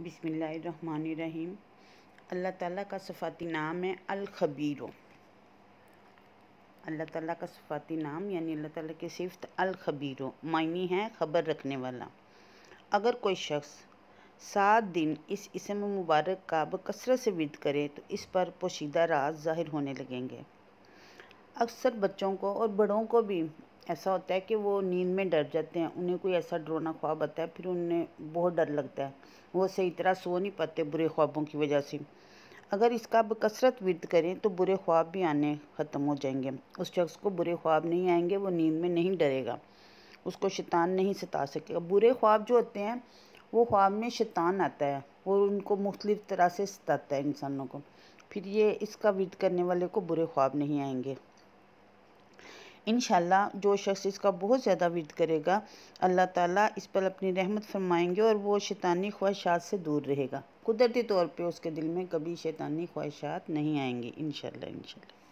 بسم اللہ الرحمن الرحیم۔ اللہ تعالیٰ کا صفاتی نام ہے الخبیرو اللہ تعالیٰ کا صفاتی نام یعنی اللہ تعالیٰ کی صفت الخبیرو معنی ہے خبر رکھنے والا۔ اگر کوئی شخص سات دن اس اسم مبارک کا بکثرت سے ورد کرے تو اس پر پوشیدہ راز ظاہر ہونے لگیں گے۔ اکثر بچوں کو اور بڑوں کو بھی ایسا ہوتا ہے کہ وہ نیند میں ڈر جاتے ہیں، انہیں کوئی ایسا ڈرونا خواب آتا ہے، پھر انہیں بہت ڈر لگتا ہے۔ وہ صحیح طرح سو نہیں پاتے برے خوابوں کی وجہ سے۔ اگر اس کا بکثرت ورد کریں تو برے خواب بھی آنے ختم ہو جائیں گے۔ اس شخص کو برے خواب نہیں آئیں گے، وہ نیند میں نہیں ڈرے گا۔ اس کو شیطان نہیں ستا سکے گا۔ برے خواب جو ہوتے ہیں، وہ خواب میں شیطان آتا ہے اور ان کو مختلف طرح سے ستاتا ہے انسانوں کو۔ پھر یہ اس کا ورد کرنے والے کو برے خواب نہیں آئیں گے۔ انشاءاللہ جو شخص اس کا بہت زیادہ ورد کرے گا، اللہ تعالیٰ اس پر اپنی رحمت فرمائیں گے اور وہ شیطانی خواہشات سے دور رہے گا۔ قدرتی طور پہ اس کے دل میں کبھی شیطانی خواہشات نہیں آئیں گی، انشاءاللہ انشاءاللہ۔